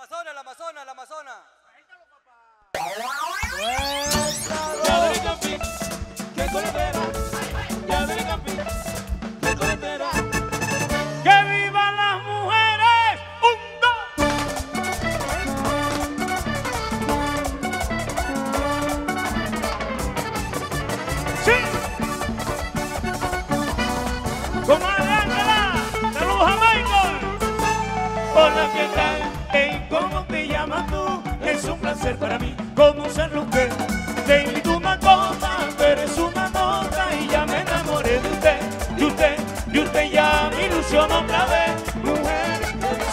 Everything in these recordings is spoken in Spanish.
Amazona, la Amazona, la Amazona. Usted. Te invito una cosa, pero es una nota y ya me enamoré de usted. De usted, de usted ya me ilusionó otra vez. Mujer,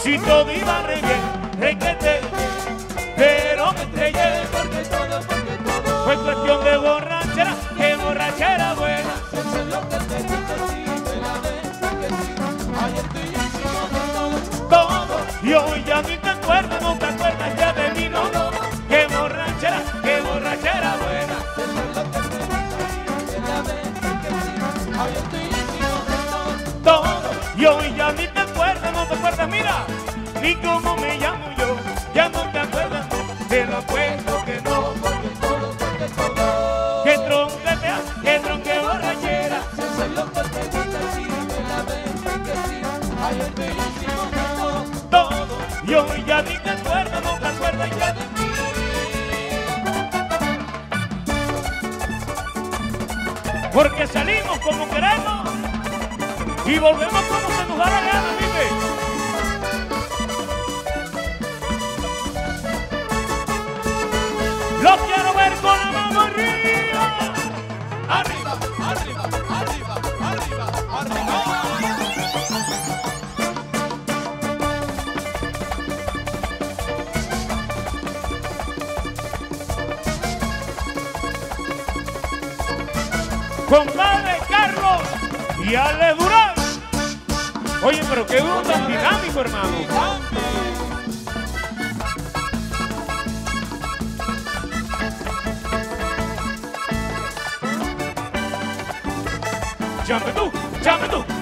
si todo iba re bien, requete, pero me estrellé porque todo, porque todo fue cuestión de borrachera, que borrachera buena. Eso es lo que te gusta, sí, me la ves, porque sí. Yo Y hoy ya ni te acuerdas, no te acuerdas, mira. Ni cómo me llamo yo, ya no te acuerdas, no. Te lo apuesto que no, porque todo, porque todo. Que tronquetea, que tronque borrachera. Lo que te gusta, sí, me la ves, porque sí. Ayer yo hicimos todo, todo. Y hoy ya ni te acuerdas, no te acuerdas ya de mí. Porque salimos como queremos y volvemos como se nos da la gana, vive. Lo quiero ver con la mano arriba. Arriba, arriba, arriba, arriba, arriba. Compadre Carlos y Ale Durán. Oye, pero qué dúo tan dinámico, hermano. Tú.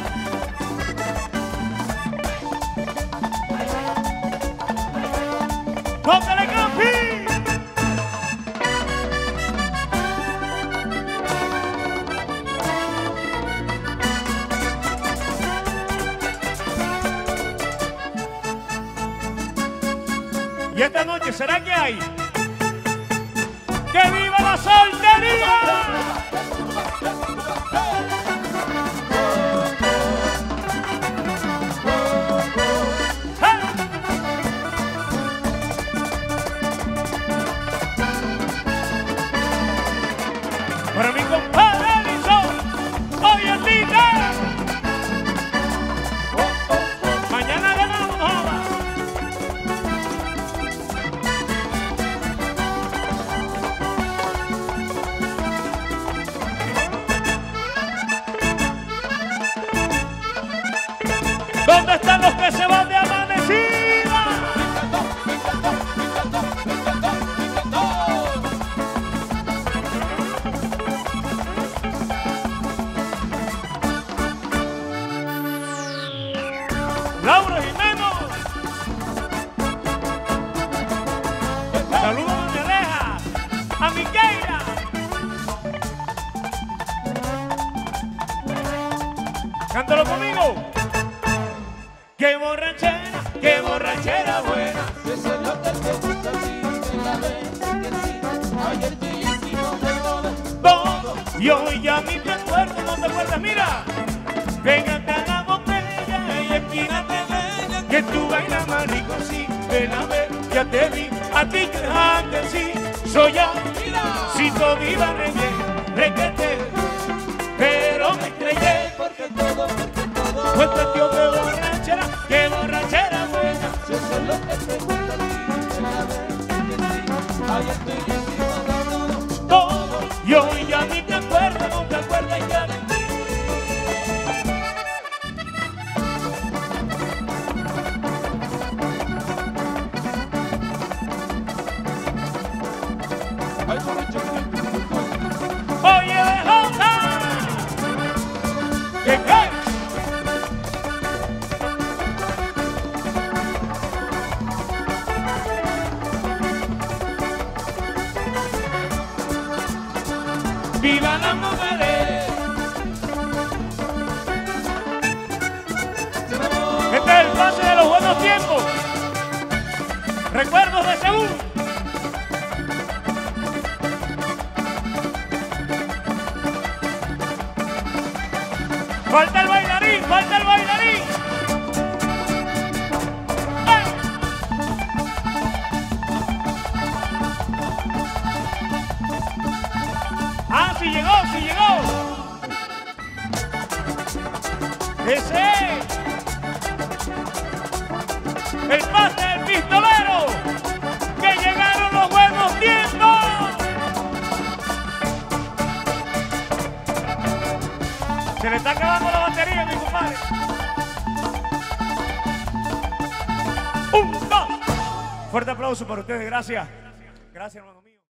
Y esta noche, ¿será que hay? ¡Que viva la soltería! Qué borrachera, qué borrachera buena. Es lo que te gusta a ti, me la que sí. Ayer tú hicimos de todo, todo. Y hoy ya ni te acuerdas, no te acuerdas, mira. Pégate a la botella y esquínate bella, que tú bailas más rico, sí. Ven a ver, ya te vi, a ti que antes sí. Soy yo, si todo iba re bien, sí. Viva la mujer. Este es el pase de los buenos tiempos. Recuerdos de Seúl. Falta El pase del pistolero. Que llegaron los buenos tiempos. Se le está acabando la batería, mi compadre. Un, dos. Fuerte aplauso para ustedes, gracias. Gracias, hermano mío.